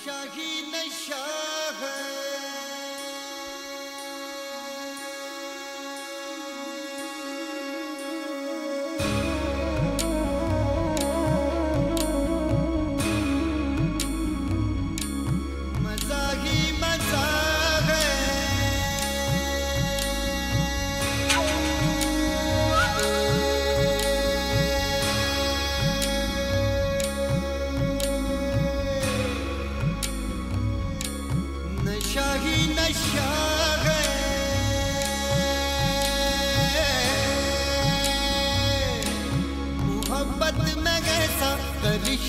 Shahi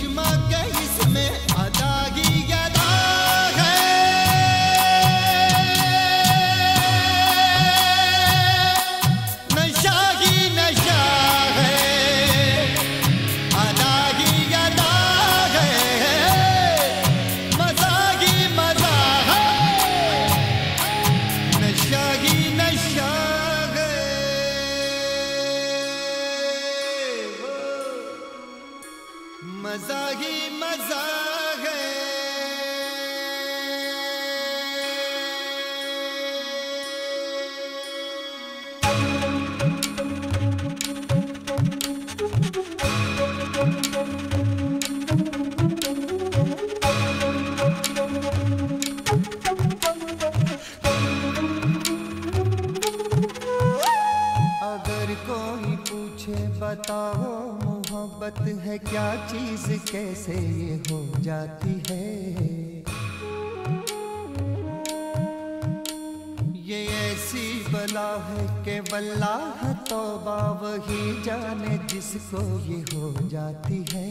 करिश्मा के मज़ा ही। मज़ा अगर कोई पूछे बताओ मोहब्बत है क्या चीज़? कैसे ये हो जाती है? ये ऐसी बला है कि वल्लाह तौबा वही जाने जिसको ये हो जाती है।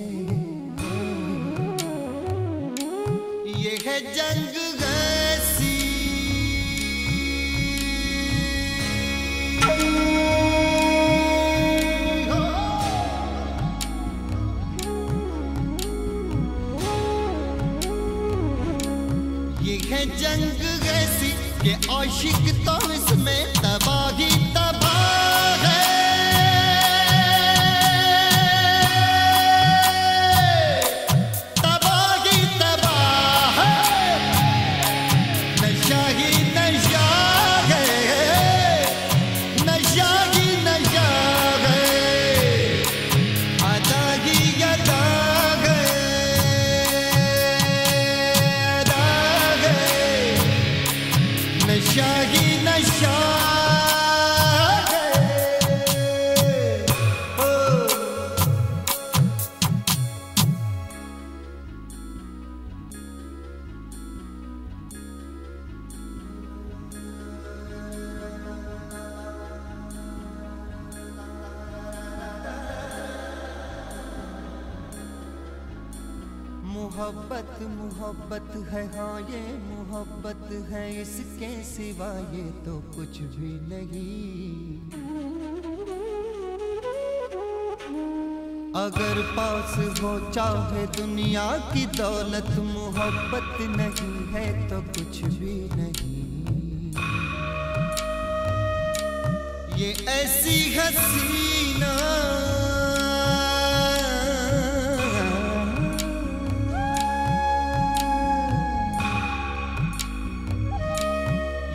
ये है जंग है जंग गैसी के आशिक तो इसमें तबाह। मोहब्बत मोहब्बत है। हाँ ये मोहब्बत है। इसके सिवा ये तो कुछ भी नहीं। अगर पास हो, चाहे दुनिया की दौलत, मोहब्बत नहीं है तो कुछ भी नहीं। ये ऐसी हसीना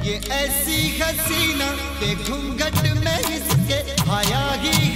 ये ऐसी हसीना के घूंघट में इसके आया ही